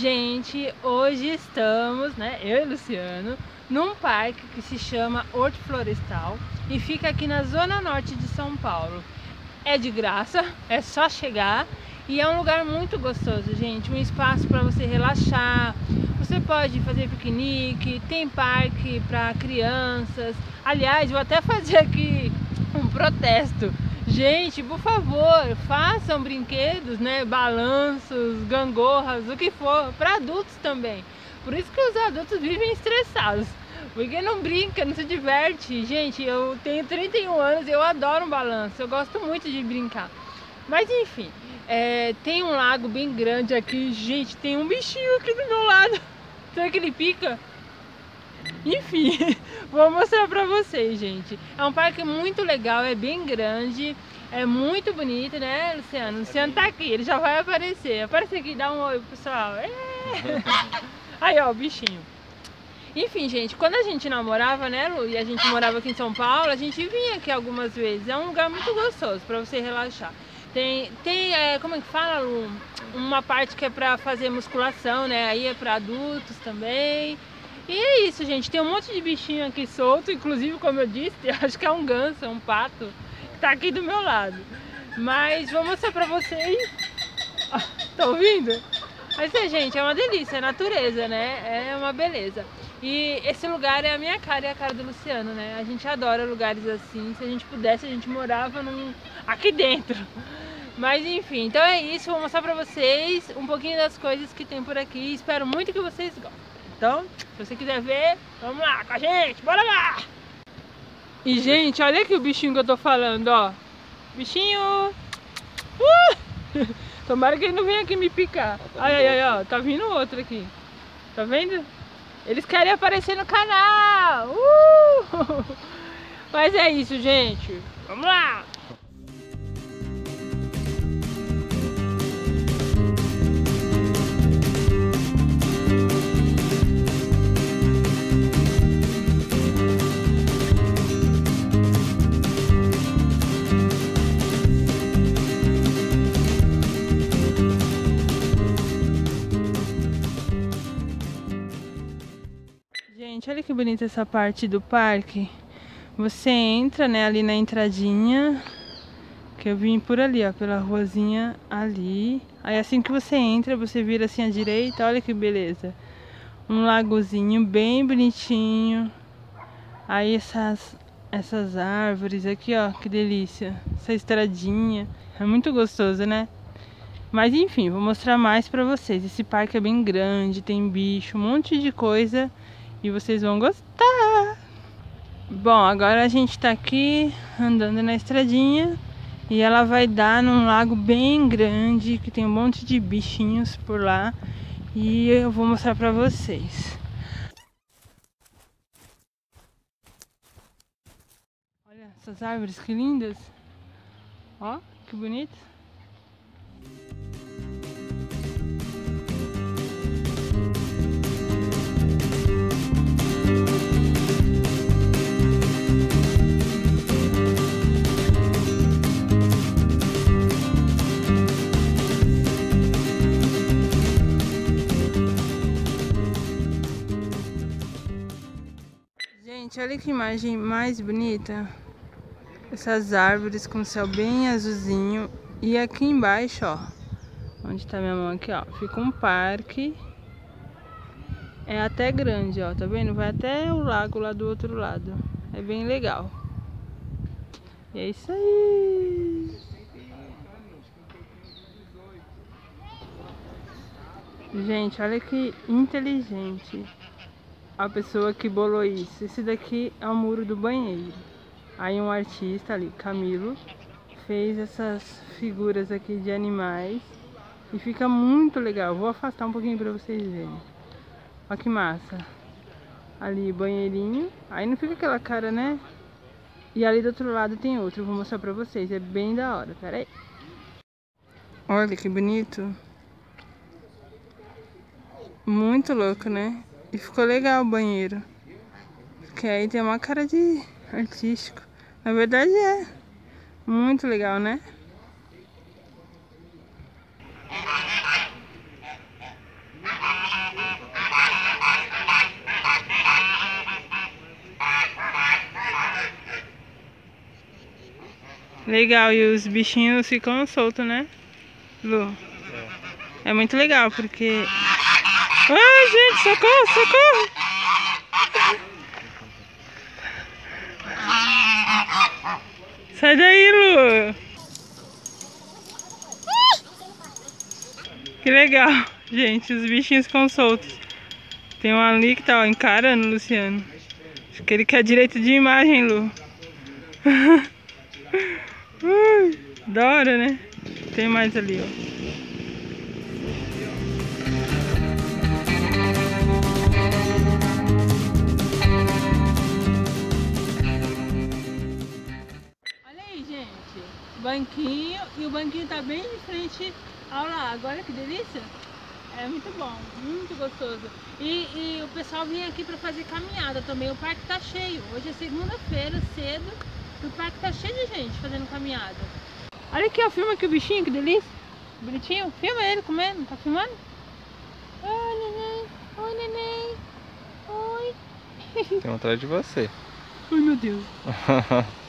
Gente, hoje estamos, né, eu e Luciano, num parque que se chama Horto Florestal e fica aqui na zona norte de São Paulo. É de graça, é só chegar e é um lugar muito gostoso, gente, um espaço para você relaxar. Você pode fazer piquenique, tem parque para crianças. Aliás, vou até fazer aqui um protesto Gente, por favor, façam brinquedos, né? Balanços, gangorras, o que for, para adultos também. Por isso que os adultos vivem estressados. Porque não brinca, não se diverte. Gente, eu tenho 31 anos eu adoro um balanço. Eu gosto muito de brincar. Mas enfim, é, tem um lago bem grande aqui. Gente, tem um bichinho aqui do meu lado. Será que ele pica? Enfim, vou mostrar pra vocês, gente. É um parque muito legal, é bem grande, é muito bonito, né, Luciano? Luciano tá aqui, ele já vai aparecer. Aparece aqui, dá um oi pessoal. É. Aí, ó, o bichinho. Enfim, gente, quando a gente namorava, né, Lu, e a gente morava aqui em São Paulo, a gente vinha aqui algumas vezes. É um lugar muito gostoso pra você relaxar. Tem, tem é, como é que fala, Lu? Uma parte que é pra fazer musculação, né? Aí é pra adultos também. E é isso, gente. Tem um monte de bichinho aqui solto, inclusive, como eu disse, acho que é um ganso, um pato, que tá aqui do meu lado. Mas vou mostrar pra vocês. tá ouvindo? Mas é, gente, é uma delícia, é natureza, né? É uma beleza. E esse lugar é a minha cara e a cara do Luciano, né? A gente adora lugares assim. Se a gente pudesse, a gente morava num... aqui dentro. Mas enfim, então é isso. Vou mostrar pra vocês um pouquinho das coisas que tem por aqui. Espero muito que vocês gostem. Então, se você quiser ver, vamos lá com a gente, bora lá! E gente, olha aqui o bichinho que eu tô falando, ó. Bichinho! Uh! Tomara que ele não venha aqui me picar. Ai, ai, ai, ó, tá vindo outro aqui. Tá vendo? Eles querem aparecer no canal! Uh! Mas é isso, gente. Vamos lá! Gente, olha que bonita essa parte do parque. Você entra, né, ali na entradinha, que eu vim por ali, ó, pela ruazinha ali. Aí assim que você entra, você vira assim à direita, olha que beleza. Um lagozinho bem bonitinho. Aí essas, essas árvores aqui, ó, que delícia. Essa estradinha. É muito gostoso, né? Mas enfim, vou mostrar mais pra vocês. Esse parque é bem grande, tem bicho, um monte de coisa e vocês vão gostar. Bom, agora a gente tá aqui andando na estradinha e ela vai dar num lago bem grande que tem um monte de bichinhos por lá e eu vou mostrar pra vocês. Olha essas árvores que lindas. Ó, que bonito. Olha que imagem mais bonita. Essas árvores com céu bem azulzinho. E aqui embaixo, ó. Onde tá minha mão aqui, ó. Fica um parque. É até grande, ó. Tá vendo? Vai até o lago lá do outro lado. É bem legal. E é isso aí. Gente, olha que inteligente a pessoa que bolou isso. Esse daqui é o muro do banheiro. Aí um artista ali, Camilo, fez essas figuras aqui de animais. E fica muito legal. Vou afastar um pouquinho para vocês verem. Olha que massa. Ali, banheirinho. Aí não fica aquela cara, né? E ali do outro lado tem outro. Vou mostrar pra vocês. É bem da hora. Pera aí. Olha que bonito. Muito louco, né? E ficou legal o banheiro. Porque aí tem uma cara de artístico. Na verdade é. Muito legal, né? Legal, e os bichinhos ficam soltos, né? Lu? É. é muito legal, porque... Ai, gente! Socorro, socorro! Sai daí, Lu! Que legal, gente, os bichinhos ficam soltos. Tem um ali que tá ó, encarando o Luciano. Acho que ele quer direito de imagem, Lu. Ui, da hora, né? Tem mais ali, ó. Banquinho. E o banquinho tá bem de frente ao lago. Olha que delícia. É muito bom, muito gostoso. E, e o pessoal vem aqui para fazer caminhada também. O parque tá cheio. Hoje é segunda-feira, cedo. O parque tá cheio de gente fazendo caminhada. Olha aqui, ó, filma aqui o bichinho, que delícia. Bonitinho. Filma ele comendo, tá filmando? Oi, neném. Oi, neném. Oi. Tem um atrás de você. Ai, meu Deus.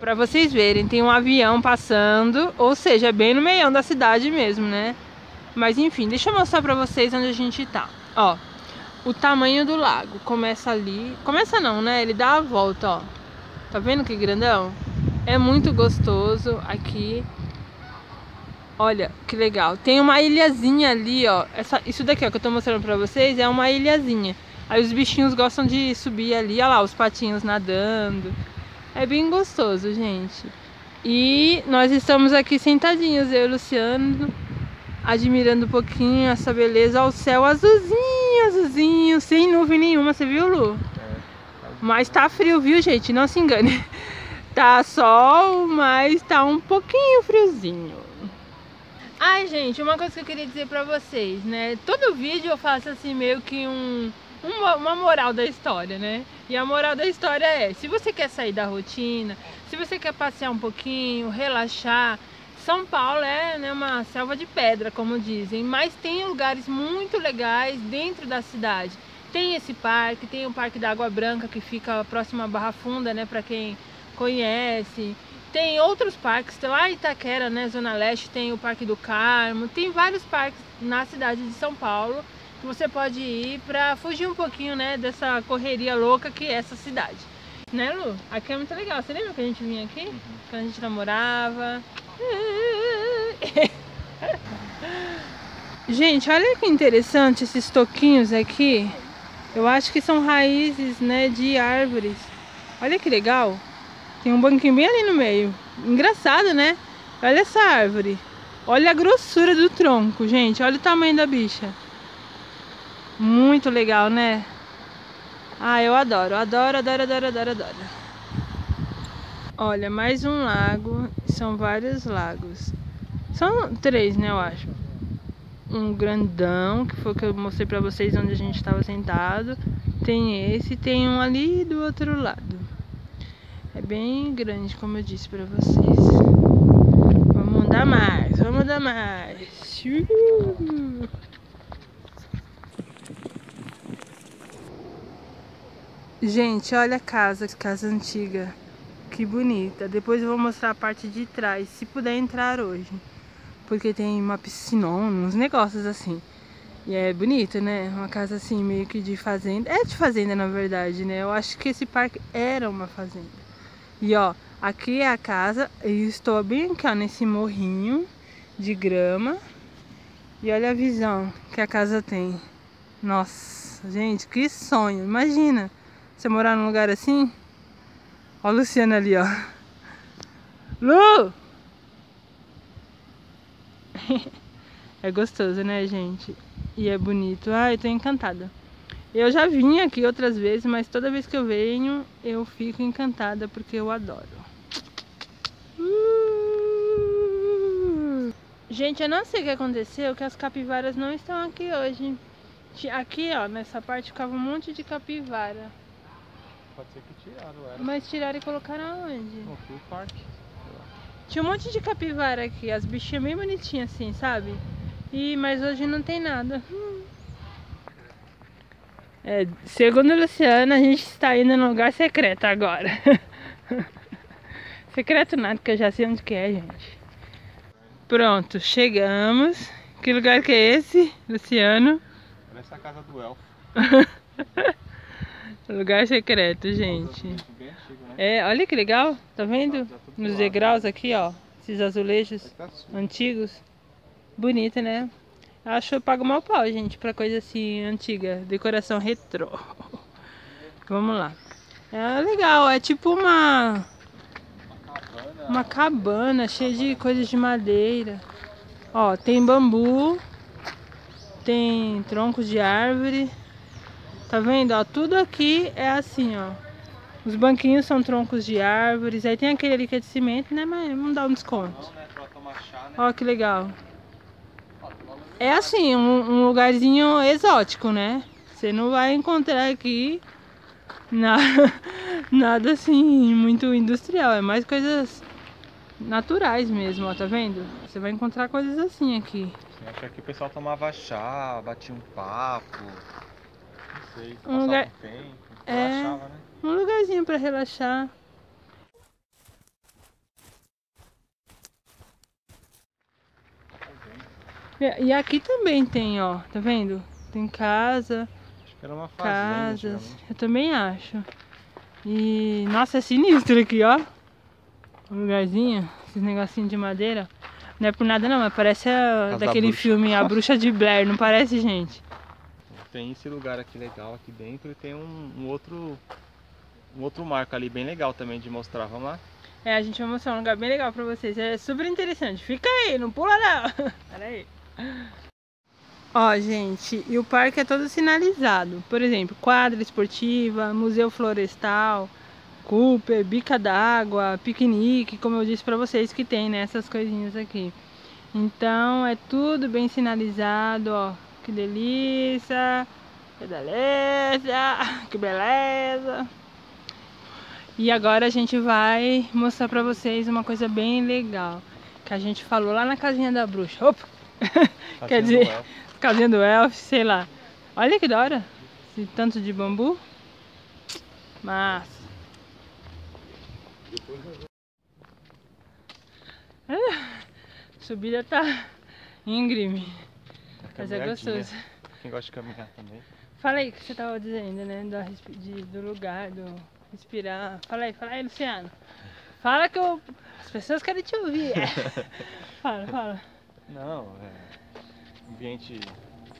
Pra vocês verem, tem um avião passando, ou seja, é bem no meião da cidade mesmo, né? Mas enfim, deixa eu mostrar pra vocês onde a gente tá. Ó, o tamanho do lago. Começa ali. Começa não, né? Ele dá a volta, ó. Tá vendo que grandão? É muito gostoso aqui. Olha, que legal. Tem uma ilhazinha ali, ó. Essa, isso daqui, ó, que eu tô mostrando pra vocês, é uma ilhazinha. Aí os bichinhos gostam de subir ali, olha lá, os patinhos nadando. É bem gostoso, gente. E nós estamos aqui sentadinhos, eu e o Luciano, admirando um pouquinho essa beleza. ao céu azulzinho, azulzinho, sem nuvem nenhuma, você viu, Lu? Mas tá frio, viu, gente? Não se engane. Tá sol, mas tá um pouquinho friozinho. Ai, gente, uma coisa que eu queria dizer pra vocês, né? Todo vídeo eu faço assim meio que um, uma, uma moral da história, né? E a moral da história é, se você quer sair da rotina, se você quer passear um pouquinho, relaxar, São Paulo é né, uma selva de pedra, como dizem, mas tem lugares muito legais dentro da cidade. Tem esse parque, tem o Parque da Água Branca que fica próximo à Barra Funda, né, para quem conhece. Tem outros parques, lá em Itaquera, né, Zona Leste, tem o Parque do Carmo, tem vários parques na cidade de São Paulo que você pode ir para fugir um pouquinho, né, dessa correria louca que é essa cidade. Né, Lu? Aqui é muito legal. Você lembra que a gente vinha aqui? Uhum. Quando a gente namorava. gente, olha que interessante esses toquinhos aqui. Eu acho que são raízes, né, de árvores. Olha que legal. Tem um banquinho bem ali no meio. Engraçado, né? Olha essa árvore. Olha a grossura do tronco, gente. Olha o tamanho da bicha. Muito legal, né? Ah, eu adoro. Adoro, adoro, adoro, adoro, adoro. Olha, mais um lago. São vários lagos. São três, né, eu acho um grandão, que foi o que eu mostrei pra vocês onde a gente estava sentado. Tem esse tem um ali do outro lado. É bem grande, como eu disse pra vocês. Vamos dar mais, vamos dar mais. Gente, olha a casa, casa antiga. Que bonita. Depois eu vou mostrar a parte de trás, se puder entrar hoje porque tem uma piscinona, uns negócios assim. E é bonito, né? Uma casa assim, meio que de fazenda. É de fazenda, na verdade, né? Eu acho que esse parque era uma fazenda. E ó, aqui é a casa. E estou bem aqui, ó, nesse morrinho de grama. E olha a visão que a casa tem. Nossa, gente, que sonho. Imagina você morar num lugar assim. Ó a Luciana ali, ó. Lu! é gostoso, né, gente? E é bonito. Ah, eu tô encantada. Eu já vim aqui outras vezes, mas toda vez que eu venho, eu fico encantada porque eu adoro. Uh! Gente, eu não sei o que aconteceu, que as capivaras não estão aqui hoje. Aqui, ó, nessa parte ficava um monte de capivara. Pode ser que tiraram ela. Mas tiraram e colocaram aonde? No parque. Tinha um monte de capivara aqui, as bichinhas bem bonitinhas assim, sabe? E, mas hoje não tem nada. É, segundo a Luciana, a gente está indo num lugar secreto agora. Secreto nada, que eu já sei onde que é, gente. Pronto, chegamos. Que lugar que é esse, Luciano? Parece a casa do elfo. lugar secreto, gente. É, olha que legal, tá vendo? Nos degraus aqui, ó. Esses azulejos antigos. Bonita, né? Acho que eu pago mal pau, gente, pra coisa assim antiga. Decoração retrô. Vamos lá. É legal, é tipo uma, uma cabana cheia de coisas de madeira. Ó, tem bambu, tem troncos de árvore. Tá vendo? Ó, tudo aqui é assim, ó. Os banquinhos são troncos de árvores. Aí tem aquele ali que é de cimento, né? Mas não dá um desconto. Ó, que legal. É assim, um, um lugarzinho exótico, né? Você não vai encontrar aqui nada, nada assim muito industrial. É mais coisas naturais mesmo, ó, tá vendo? Você vai encontrar coisas assim aqui. Acho que o pessoal tomava chá, batia um papo. Sei, Um lugar- um tempo. É. Relaxava, né? Um lugarzinho pra relaxar. E aqui também tem, ó, tá vendo? Tem casa, Acho que era uma fazenda. casas. Eu também acho. E nossa, é sinistro aqui, ó. Um lugarzinho, esses negocinhos de madeira. Não é por nada não, mas parece a, da daquele filme A Bruxa de Blair, não parece, gente? Tem esse lugar aqui legal aqui dentro e tem um, um outro um outro marco ali bem legal também de mostrar. Vamos lá? É, a gente vai mostrar um lugar bem legal pra vocês. É super interessante. Fica aí, não pula não. Pera aí. Ó, gente, e o parque é todo sinalizado. Por exemplo, quadra esportiva, museu florestal, Cooper, bica d'água, piquenique, como eu disse pra vocês que tem, né, essas coisinhas aqui. Então, é tudo bem sinalizado, ó. Que delícia, que beleza, que beleza. E agora a gente vai mostrar pra vocês uma coisa bem legal. Que a gente falou lá na casinha da bruxa. Opa! Quer dizer- elfo. Casinha do elfo, sei lá. Olha que da hora. Esse tanto de bambu. Massa. Ah, a subida tá íngreme, mas é gostoso. Quem gosta de caminhar também. Fala aí o que você tava dizendo, né? Do, de- do lugar, do respirar. Fala aí, fala aí, Luciano. Fala que eu- as pessoas querem te ouvir. fala, fala. Não, é. Ambiente.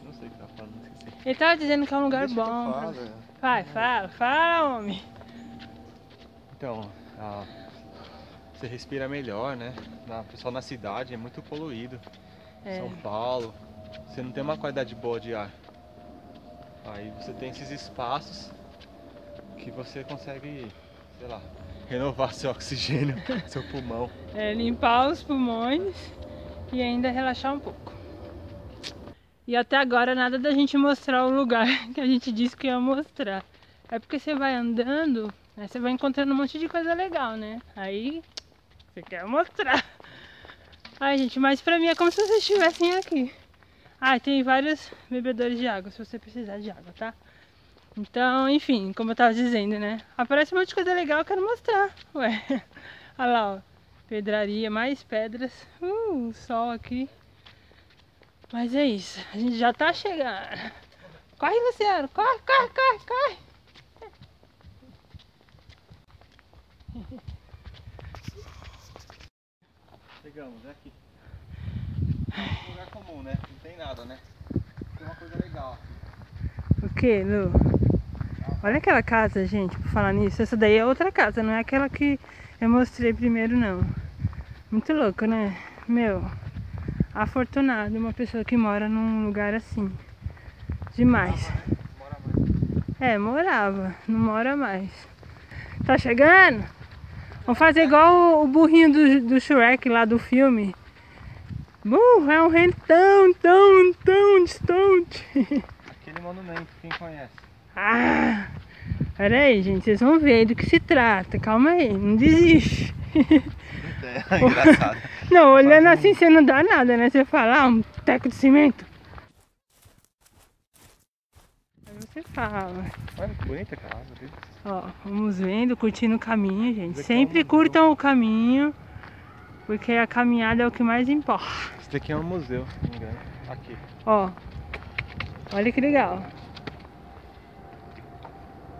Não sei o que tá falando, esqueci. Ele tava dizendo que é um lugar Deixa bom. falo. Vai, fala, fala, homem. Então, você respira melhor, né? Na, pessoal na cidade é muito poluído. É. São Paulo, você não tem uma qualidade boa de ar. Aí você tem esses espaços que você consegue, sei lá, renovar seu oxigênio, seu pulmão. É, limpar os pulmões e ainda relaxar um pouco. E até agora nada da gente mostrar o lugar que a gente disse que ia mostrar. É porque você vai andando, aí você vai encontrando um monte de coisa legal, né? Aí você quer mostrar. Ai, gente, mas pra mim é como se vocês estivessem aqui. Ah, tem vários bebedores de água, se você precisar de água, tá? Então, enfim, como eu tava dizendo, né? Aparece um monte de coisa legal, eu quero mostrar. Ué, olha lá, ó. Pedraria, mais pedras. Uh, sol aqui. Mas é isso, a gente já tá chegando. Corre, Luciano, corre, corre, corre, corre. Chegamos, é aqui. Um lugar comum, né? Não tem nada, né? Tem uma coisa legal aqui. O que, Lu? Olha aquela casa, gente, por falar nisso. Essa daí é outra casa, não é aquela que eu mostrei primeiro, não. Muito louco, né? Meu, afortunado uma pessoa que mora num lugar assim. Demais. É, morava, não mora mais. Tá chegando? Vamos fazer igual o, o burrinho do, do Shrek lá do filme. Burro, é um reino tão, tão, distante. Aquele monumento, quem conhece? Ah, pera aí, gente, vocês vão ver do que se trata. Calma aí, não desiste. É, engraçado. Não, olhando Faz um- assim você não dá nada, né? Você fala, ah, um teco de cimento. Aí você fala. Olha que bonita casa, viu? Ó, vamos vendo, curtindo o caminho, gente. É um Sempre museu. curtam o caminho, porque a caminhada é o que mais importa. Esse daqui é um museu, se não me engano. Aqui. Ó, olha que legal.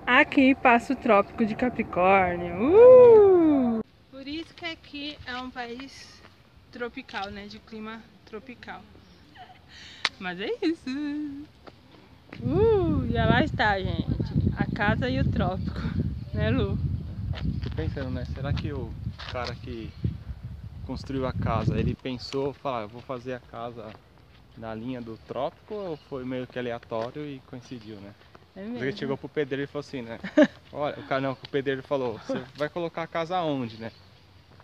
Aqui passa o Trópico de Capricórnio. Uh! Por isso que aqui é um país tropical, né? De clima tropical. Mas é isso. Uh! E lá está, gente. A casa e o trópico. Né, Lu? Tô pensando, né? Será que o cara que construiu a casa, ele pensou, falar, eu vou fazer a casa na linha do trópico ou foi meio que aleatório e coincidiu, né? É Ele mesmo. chegou pro pedreiro e falou assim, né? Olha, o cara não, o pedreiro falou, você vai colocar a casa aonde, né?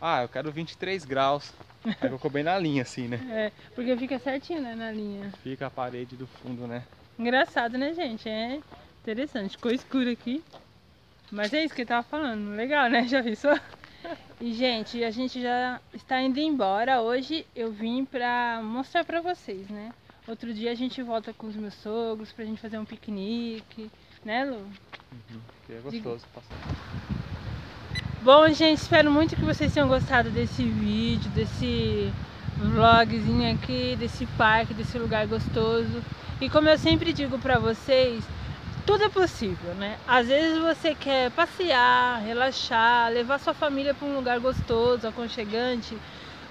Ah, eu quero 23 graus. Aí ficou bem na linha, assim, né? É, porque fica certinho, né, na linha. Fica a parede do fundo, né? Engraçado, né, gente? É interessante. Ficou escuro aqui. Mas é isso que eu tava falando. Legal, né? Já pensou? E, gente, a gente já está indo embora. Hoje eu vim pra mostrar pra vocês, né? Outro dia a gente volta com os meus sogros pra gente fazer um piquenique. Né, Lu? Uhum. Que é gostoso passar. Bom, gente, espero muito que vocês tenham gostado desse vídeo, desse vlogzinho aqui, desse parque, desse lugar gostoso. E como eu sempre digo pra vocês, tudo é possível, né? Às vezes você quer passear, relaxar, levar sua família para um lugar gostoso, aconchegante.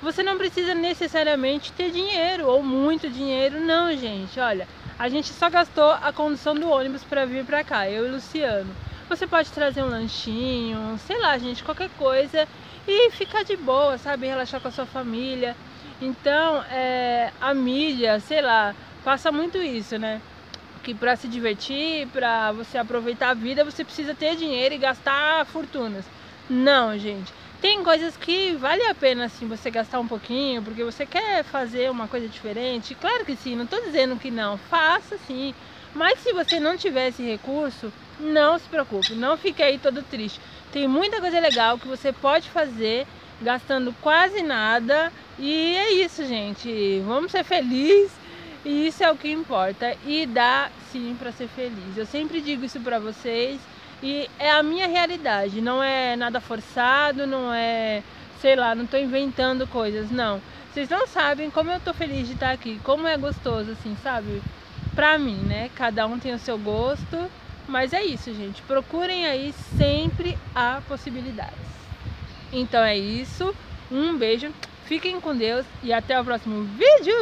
Você não precisa necessariamente ter dinheiro ou muito dinheiro, não, gente. Olha, a gente só gastou a condução do ônibus para vir para cá, eu e Luciano. Você pode trazer um lanchinho, sei lá, gente, qualquer coisa e ficar de boa, sabe? Relaxar com a sua família. Então, é, a mídia, sei lá, passa muito isso, né? Que para se divertir, para você aproveitar a vida, você precisa ter dinheiro e gastar fortunas. Não, gente. Tem coisas que vale a pena assim você gastar um pouquinho, porque você quer fazer uma coisa diferente. Claro que sim, não estou dizendo que não, faça sim. Mas se você não tiver esse recurso, não se preocupe, não fique aí todo triste. Tem muita coisa legal que você pode fazer gastando quase nada. E é isso, gente. Vamos ser felizes. E isso é o que importa. E dá sim para ser feliz. Eu sempre digo isso para vocês. E é a minha realidade. Não é nada forçado, não é, sei lá, não tô inventando coisas, não. Vocês não sabem como eu tô feliz de estar aqui, como é gostoso, assim, sabe? Pra mim, né? Cada um tem o seu gosto. Mas é isso, gente. Procurem aí sempre há possibilidades. Então é isso. Um beijo. Fiquem com Deus e até o próximo vídeo.